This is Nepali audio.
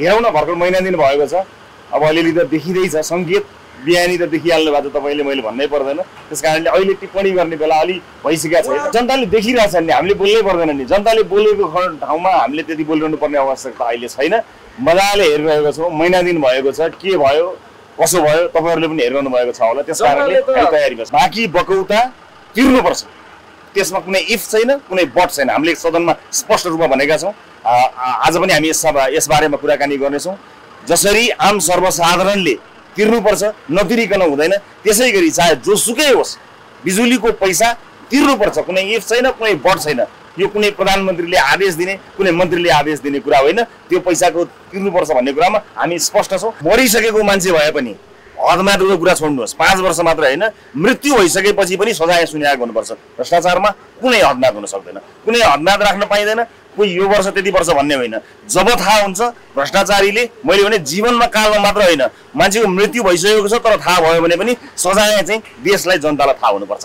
हेरौँ न भर्खर महिना दिन भएको छ। अब अलिअलि त देखिँदैछ सङ्केत। बिहानी त देखिहाल्नु भएको छ तपाईँले मैले भन्नै पर्दैन। त्यस कारणले अहिले टिप्पणी गर्ने बेला अलि भइसकेको छ जनताले देखिरहेछ नि हामीले बोल्नै पर्दैन नि। जनताले बोलेको ठाउँमा हामीले त्यति बोलिरहनु पर्ने आवश्यकता अहिले छैन। मजाले हेरिरहेको छौँ। महिना दिन भएको छ। के भयो? कसो भयो? तपाईँहरूले पनि हेरिरहनु भएको छ होला। त्यस कारणले जनताले त- अहिले तयारीमा छ बाँकी बकौता तिर्नुपर्छ। त्यसमा कुनै इफ छैन कुनै बट छैन। हामीले सदनमा स्पष्ट रूपमा भनेका छौँ। आज पनि हामी यस यसबारेमा कुराकानी गर्नेछौँ। जसरी आम सर्वसाधारणले तिर्नुपर्छ नतिरिकन हुँदैन। त्यसै गरी चाहे जोसुकै होस् बिजुलीको पैसा तिर्नुपर्छ। कुनै इफ छैन कुनै बट छैन। यो कुनै प्रधानमन्त्रीले आदेश दिने कुनै मन्त्रीले आदेश दिने कुरा होइन। त्यो पैसाको तिर्नुपर्छ भन्ने कुरामा हामी स्पष्ट छौँ। मरिसकेको मान्छे भए पनि हदमात्रको कुरा छोड्नुहोस्। पाँच वर्ष मात्र होइन मृत्यु भइसकेपछि पनि सजाय सुनिआएको हुनुपर्छ। भ्रष्टाचारमा कुनै हदमात हुन सक्दैन। कुनै हदमात राख्न पाइँदैन कोही यो वर्ष त्यति वर्ष भन्ने होइन। जब थाहा हुन्छ भ्रष्टाचारीले मैले भने जीवनमा कालमा मात्र होइन। मान्छेको मृत्यु भइसकेको छ तर थाहा भयो भने पनि सजाय चाहिँ देशलाई जनतालाई थाहा हुनुपर्छ।